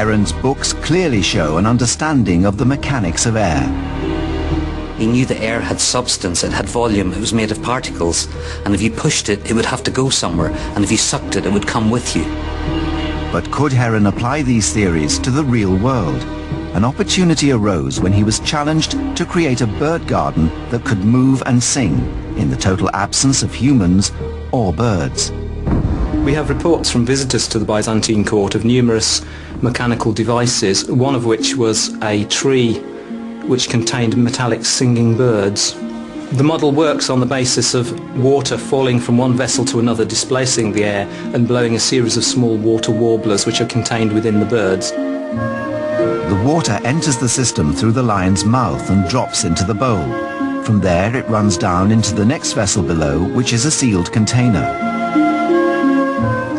Heron's books clearly show an understanding of the mechanics of air. He knew the air had substance, it had volume, it was made of particles, and if you pushed it, it would have to go somewhere, and if you sucked it, it would come with you. But could Heron apply these theories to the real world? An opportunity arose when he was challenged to create a bird garden that could move and sing in the total absence of humans or birds. We have reports from visitors to the Byzantine court of numerous mechanical devices, one of which was a tree which contained metallic singing birds. The model works on the basis of water falling from one vessel to another, displacing the air and blowing a series of small water warblers which are contained within the birds. The water enters the system through the lion's mouth and drops into the bowl. From there it runs down into the next vessel below, which is a sealed container.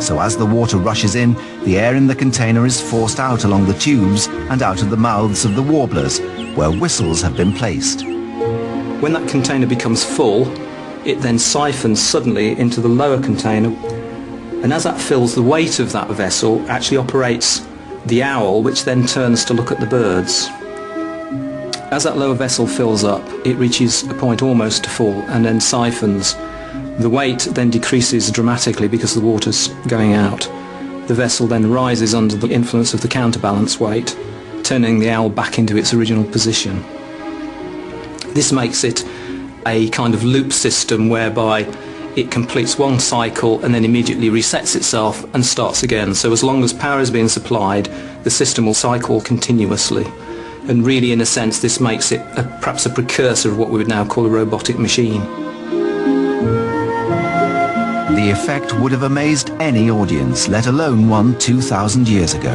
So as the water rushes in, the air in the container is forced out along the tubes and out of the mouths of the warblers, where whistles have been placed. When that container becomes full, it then siphons suddenly into the lower container, and as that fills, the weight of that vessel actually operates the owl, which then turns to look at the birds. As that lower vessel fills up, it reaches a point almost to full and then siphons the weight then decreases dramatically because the water's going out. The vessel then rises under the influence of the counterbalance weight, turning the owl back into its original position. This makes it a kind of loop system whereby it completes one cycle and then immediately resets itself and starts again. So as long as power is being supplied, the system will cycle continuously. And really, in a sense, this makes it a, perhaps a precursor of what we would now call a robotic machine. The effect would have amazed any audience, let alone one 2,000 years ago.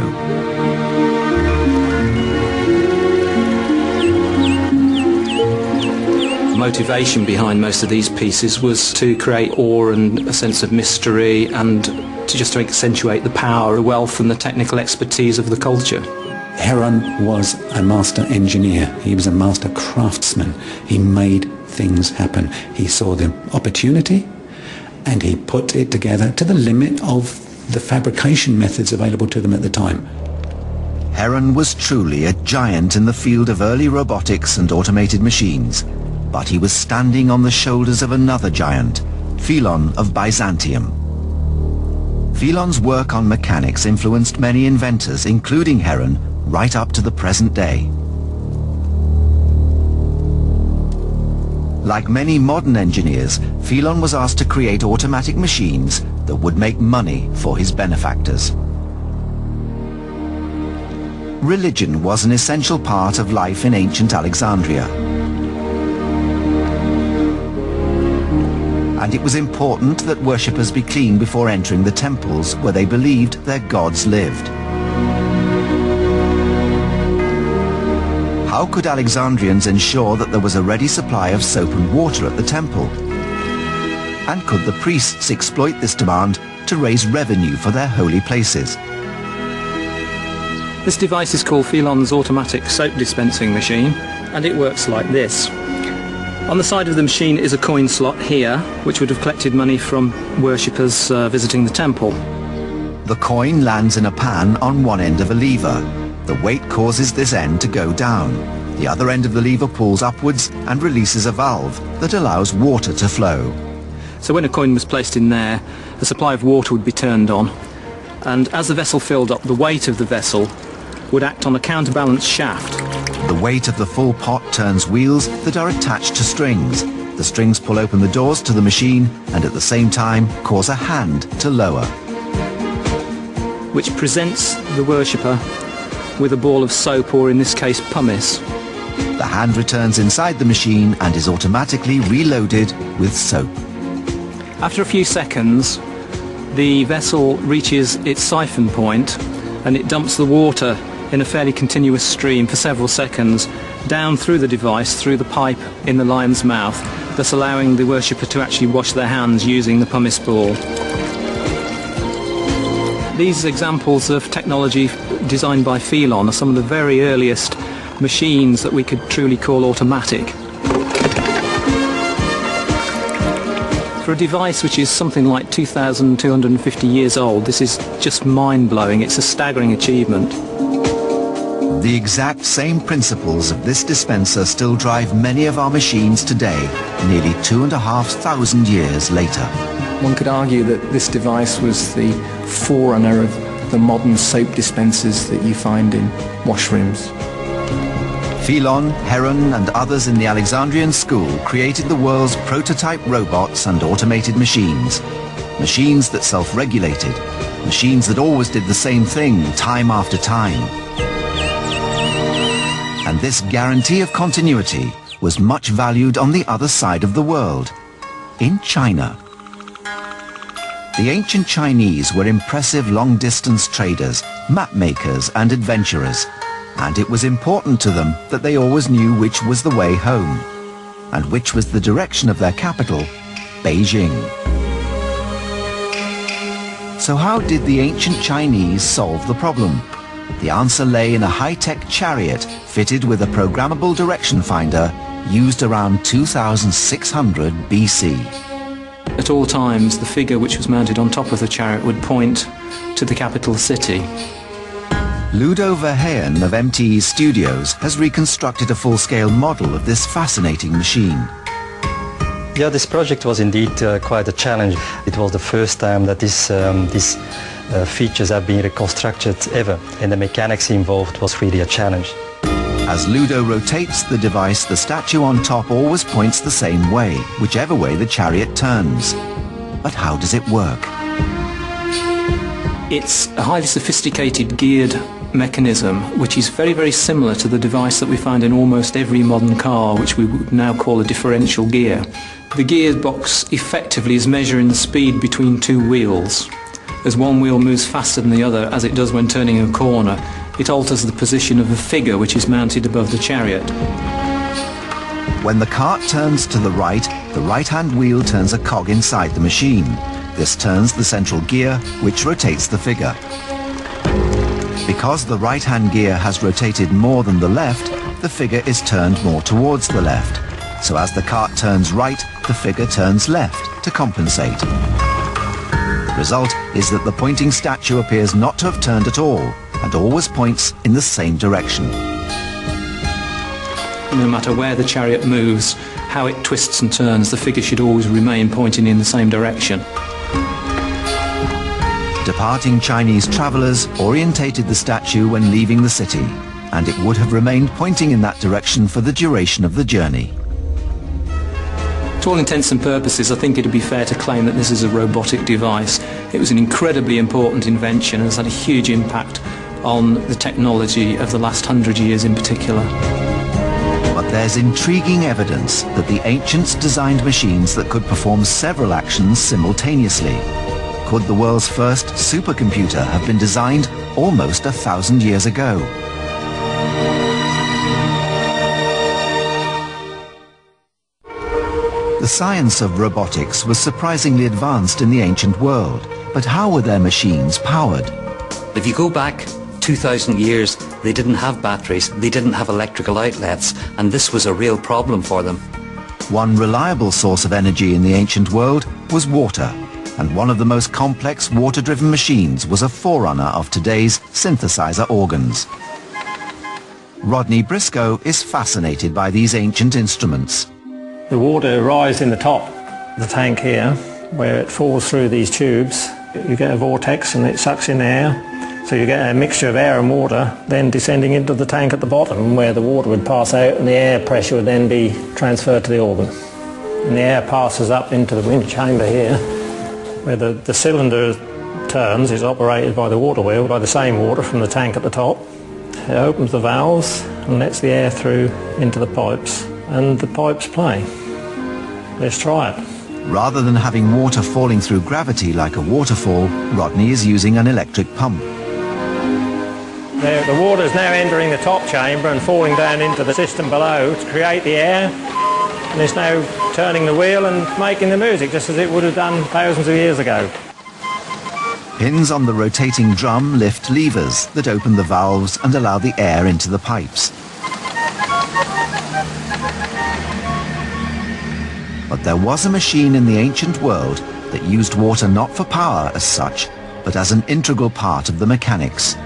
The motivation behind most of these pieces was to create awe and a sense of mystery and to just to accentuate the power, the wealth and the technical expertise of the culture. Heron was a master engineer. He was a master craftsman. He made things happen. He saw the opportunity and he put it together to the limit of the fabrication methods available to them at the time. Heron was truly a giant in the field of early robotics and automated machines, but he was standing on the shoulders of another giant, Philon of Byzantium. Philon's work on mechanics influenced many inventors, including Heron, right up to the present day. Like many modern engineers, Philon was asked to create automatic machines that would make money for his benefactors. Religion was an essential part of life in ancient Alexandria. And it was important that worshippers be clean before entering the temples where they believed their gods lived. How could Alexandrians ensure that there was a ready supply of soap and water at the temple? And could the priests exploit this demand to raise revenue for their holy places? This device is called Philon's automatic soap dispensing machine and it works like this. On the side of the machine is a coin slot here which would have collected money from worshippers uh, visiting the temple. The coin lands in a pan on one end of a lever the weight causes this end to go down. The other end of the lever pulls upwards and releases a valve that allows water to flow. So when a coin was placed in there, a supply of water would be turned on. And as the vessel filled up, the weight of the vessel would act on a counterbalance shaft. The weight of the full pot turns wheels that are attached to strings. The strings pull open the doors to the machine and at the same time cause a hand to lower. Which presents the worshipper with a ball of soap or in this case pumice. The hand returns inside the machine and is automatically reloaded with soap. After a few seconds, the vessel reaches its siphon point and it dumps the water in a fairly continuous stream for several seconds down through the device, through the pipe in the lion's mouth, thus allowing the worshipper to actually wash their hands using the pumice ball. These examples of technology designed by Philon are some of the very earliest machines that we could truly call automatic. For a device which is something like 2,250 years old, this is just mind-blowing. It's a staggering achievement. The exact same principles of this dispenser still drive many of our machines today, nearly two and a half thousand years later. One could argue that this device was the forerunner of the modern soap dispensers that you find in washrooms. Philon, Heron and others in the Alexandrian school created the world's prototype robots and automated machines. Machines that self-regulated. Machines that always did the same thing time after time. And this guarantee of continuity was much valued on the other side of the world, in China. The ancient Chinese were impressive long-distance traders, map makers and adventurers and it was important to them that they always knew which was the way home, and which was the direction of their capital, Beijing. So how did the ancient Chinese solve the problem? The answer lay in a high-tech chariot fitted with a programmable direction finder used around 2600 BC. At all times, the figure which was mounted on top of the chariot would point to the capital city, Ludo Verheyen of MTE Studios has reconstructed a full-scale model of this fascinating machine. Yeah, this project was indeed uh, quite a challenge. It was the first time that this, um, these uh, features have been reconstructed ever, and the mechanics involved was really a challenge. As Ludo rotates the device, the statue on top always points the same way, whichever way the chariot turns. But how does it work? It's a highly sophisticated geared mechanism which is very very similar to the device that we find in almost every modern car which we would now call a differential gear. The gearbox effectively is measuring the speed between two wheels. As one wheel moves faster than the other as it does when turning a corner, it alters the position of the figure which is mounted above the chariot. When the cart turns to the right, the right-hand wheel turns a cog inside the machine. This turns the central gear, which rotates the figure. Because the right-hand gear has rotated more than the left, the figure is turned more towards the left. So as the cart turns right, the figure turns left to compensate. The result is that the pointing statue appears not to have turned at all and always points in the same direction. No matter where the chariot moves, how it twists and turns, the figure should always remain pointing in the same direction. Departing Chinese travellers orientated the statue when leaving the city, and it would have remained pointing in that direction for the duration of the journey. To all intents and purposes, I think it would be fair to claim that this is a robotic device. It was an incredibly important invention and has had a huge impact on the technology of the last hundred years in particular. But there's intriguing evidence that the ancients designed machines that could perform several actions simultaneously could the world's first supercomputer have been designed almost a thousand years ago? The science of robotics was surprisingly advanced in the ancient world, but how were their machines powered? If you go back 2,000 years, they didn't have batteries, they didn't have electrical outlets, and this was a real problem for them. One reliable source of energy in the ancient world was water, and one of the most complex water-driven machines was a forerunner of today's synthesizer organs. Rodney Briscoe is fascinated by these ancient instruments. The water rises in the top of the tank here, where it falls through these tubes. You get a vortex and it sucks in air. So you get a mixture of air and water then descending into the tank at the bottom where the water would pass out and the air pressure would then be transferred to the organ. And the air passes up into the wind chamber here where the, the cylinder turns is operated by the water wheel, by the same water from the tank at the top. It opens the valves and lets the air through into the pipes and the pipes play. Let's try it. Rather than having water falling through gravity like a waterfall, Rodney is using an electric pump. There, the water is now entering the top chamber and falling down into the system below to create the air and it's now turning the wheel and making the music just as it would have done thousands of years ago. Pins on the rotating drum lift levers that open the valves and allow the air into the pipes. But there was a machine in the ancient world that used water not for power as such, but as an integral part of the mechanics.